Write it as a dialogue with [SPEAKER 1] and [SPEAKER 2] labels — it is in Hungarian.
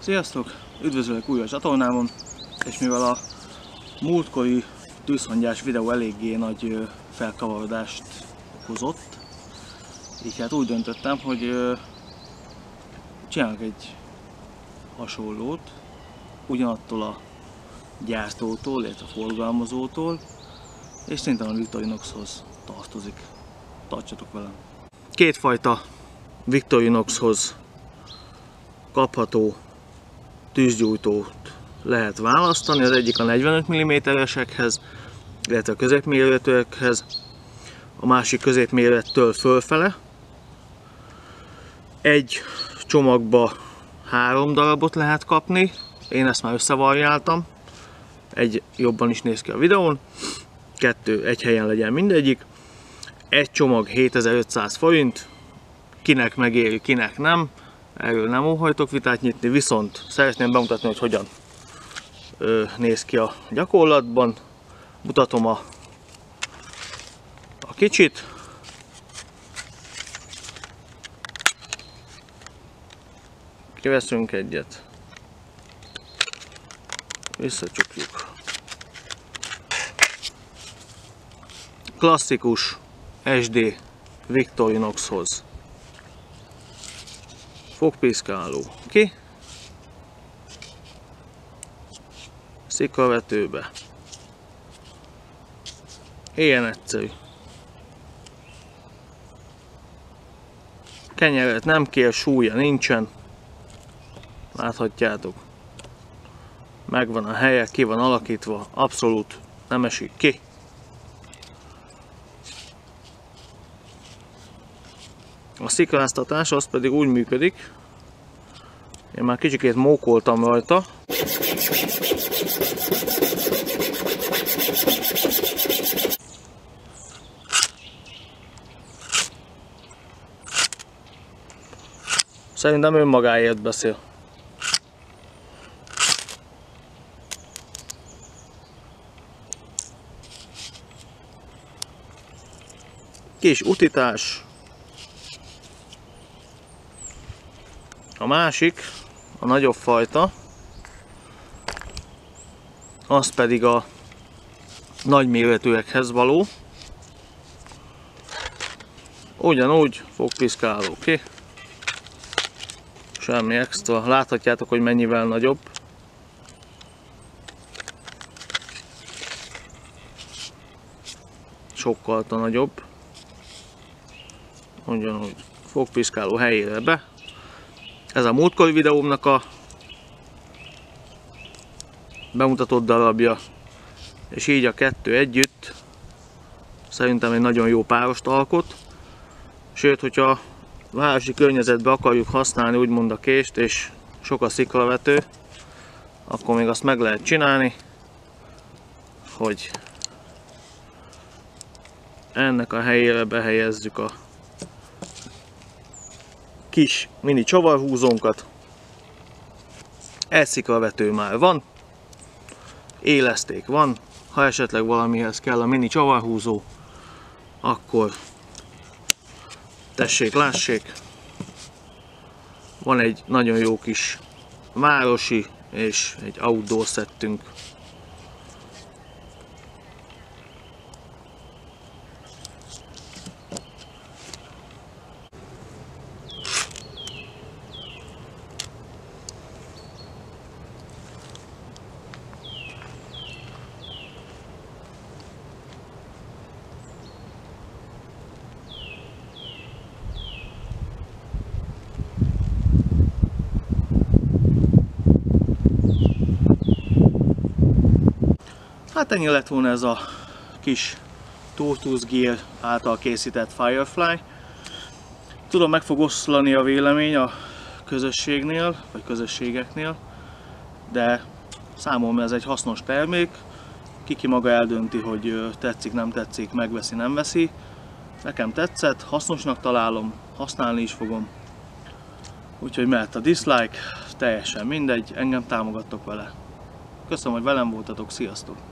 [SPEAKER 1] Sziasztok! Üdvözöllek újra a csatornámon, és mivel a múltkori tűzhangyás videó eléggé nagy felkavarodást okozott, így hát úgy döntöttem, hogy csinálok egy hasonlót, ugyanattól a gyártótól, illetve a forgalmazótól, és szerintem a Victorinoxhoz tartozik. Tartsatok velem! Kétfajta Victorinoxhoz kapható tűzgyújtót lehet választani. Az egyik a 45 mm-esekhez, illetve a középméretűekhez, a másik középmérettől fölfele. Egy csomagba három darabot lehet kapni, én ezt már összevarjáltam, egy jobban is néz ki a videón, kettő egy helyen legyen mindegyik. Egy csomag 7500 forint, kinek megéri, kinek nem erről nem óhajtok vitát nyitni, viszont szeretném bemutatni, hogy hogyan ö, néz ki a gyakorlatban. Mutatom a, a kicsit. Kiveszünk egyet. Visszacsukjuk. Klasszikus SD Victorinoxhoz fogpiszkáló ki, szikavetőbe. Ilyen egyszerű. Kenyeret nem kér, súlya nincsen. Láthatjátok. Megvan a helye, ki van alakítva, abszolút nem esik ki. A szikráztatás az pedig úgy működik, én már kicsikét mókoltam rajta, Szerintem önmagáért beszél. Kis utitás, A másik, a nagyobb fajta, az pedig a nagy méretűekhez való. Ugyanúgy fog piszkáló ki. Semmi extra. Láthatjátok, hogy mennyivel nagyobb. Sokkal nagyobb. Ugyanúgy fogpiszkáló helyére be. Ez a múltkori videómnak a bemutatott darabja, és így a kettő együtt szerintem egy nagyon jó párost alkot. Sőt, hogyha városi környezetbe akarjuk használni úgymond a kést, és sok a sziklavető, akkor még azt meg lehet csinálni, hogy ennek a helyére behelyezzük a kis mini csavarhúzónkat. vető már. Van, éleszték. Van, ha esetleg valamihez kell a mini csavarhúzó, akkor tessék, lássék, van egy nagyon jó kis városi és egy outdoor szettünk Hát ennyi lett volna ez a kis Tortoise Gear által készített Firefly. Tudom, meg fog oszlani a vélemény a közösségnél, vagy közösségeknél, de számomra ez egy hasznos termék. Kiki maga eldönti, hogy tetszik, nem tetszik, megveszi, nem veszi. Nekem tetszett, hasznosnak találom, használni is fogom. Úgyhogy mehet a dislike, teljesen mindegy, engem támogattok vele. Köszönöm, hogy velem voltatok, sziasztok!